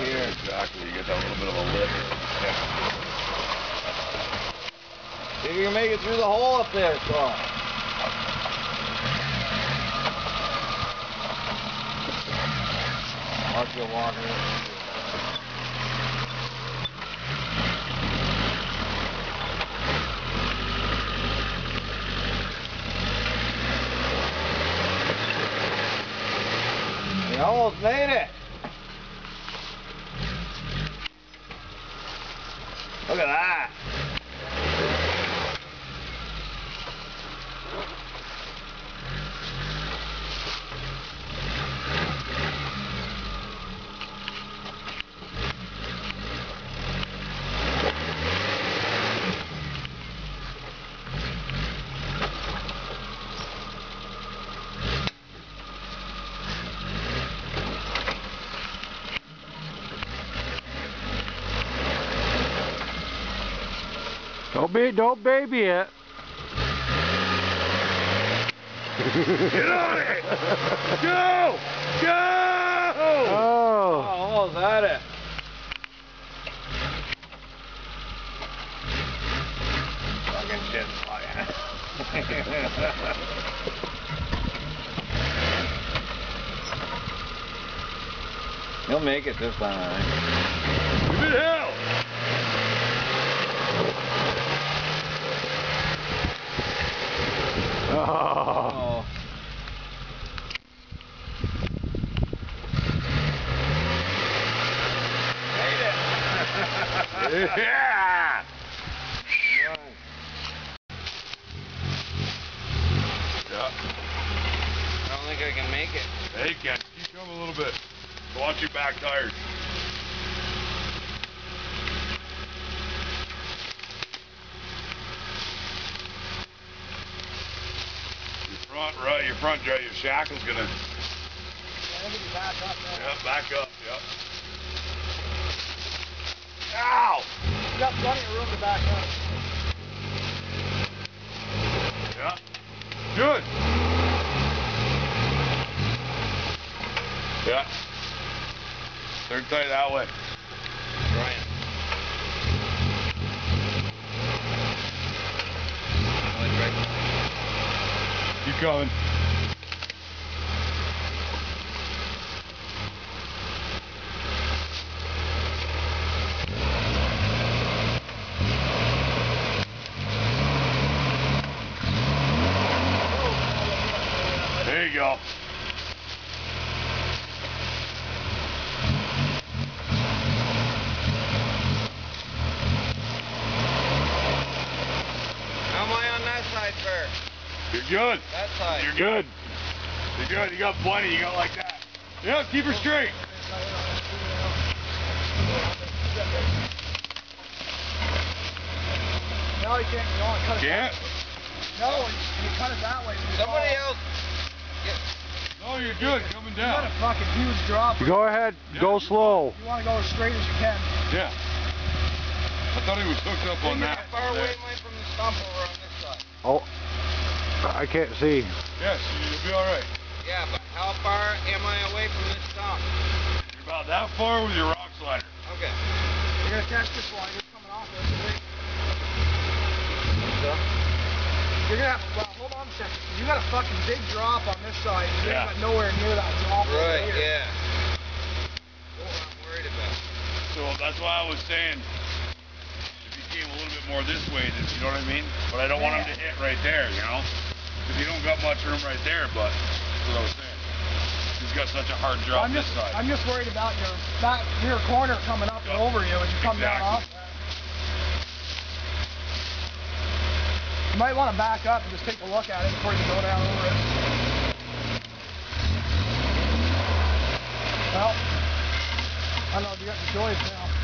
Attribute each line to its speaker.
Speaker 1: yeah,
Speaker 2: here.
Speaker 1: exactly. You get that little bit of a lift. Yeah.
Speaker 2: See if you can make it through the hole up there, Carl. Mark your walker. You almost made it. Look at that.
Speaker 3: Don't be, don't baby it.
Speaker 1: Get on it! Go! Go!
Speaker 2: Oh,
Speaker 3: Oh.
Speaker 2: almost had it. Fucking shit He'll make it this time, I think.
Speaker 1: Give it hell!
Speaker 3: Oh.
Speaker 2: Oh.
Speaker 1: Yeah! Yeah.
Speaker 2: I don't think I can make it.
Speaker 1: Hey, Ken, keep coming a little bit. Watch your back tires. Front right, your front right, your shackle's gonna. Yeah, back up. Yep. Ow!
Speaker 4: You got plenty of room to back up.
Speaker 1: Yeah. Good. Yeah. Turn tight that way. Keep coming. There you go.
Speaker 2: How am I on that side first?
Speaker 1: You're good.
Speaker 2: That side.
Speaker 1: You're good. You're good. You got plenty. You got like that. Yeah, keep her straight.
Speaker 4: No, you can't. You want to cut it.
Speaker 1: Can't?
Speaker 4: No, you, you cut it that way.
Speaker 2: Somebody
Speaker 4: fall.
Speaker 2: else.
Speaker 1: No, you're good. Coming
Speaker 4: You got a fucking huge drop.
Speaker 3: Go ahead, go slow.
Speaker 4: You want to go as straight as you can.
Speaker 1: Yeah. I thought he was hooked up on that.
Speaker 2: Far away from the stump over on this side?
Speaker 3: Oh, I can't see.
Speaker 1: Yes, you'll be all right.
Speaker 2: Yeah, but how far am I away from this stump?
Speaker 1: You're about that far with your rock slider.
Speaker 2: Okay.
Speaker 4: You're gonna catch this one. It's coming off this. Right? You're gonna have. Well, hold on a second. You got a fucking big drop on this side. You
Speaker 1: Yeah.
Speaker 4: got nowhere near that drop. over
Speaker 2: Right,
Speaker 4: here.
Speaker 2: yeah. That's what I'm worried about.
Speaker 1: So that's why I was saying if he came a little bit more this way, then, you know what I mean? But I don't want him to hit right there, you know? Because you don't got much room right there, but that's what I was saying. He's got such a hard drop
Speaker 4: I'm
Speaker 1: this
Speaker 4: just,
Speaker 1: side.
Speaker 4: I'm just worried about your back rear corner coming up and over you as you come down
Speaker 1: Exactly.
Speaker 4: off. that. You might want to back up and just take a look at it before you go down over it. Well, I don't know if you got the choice now.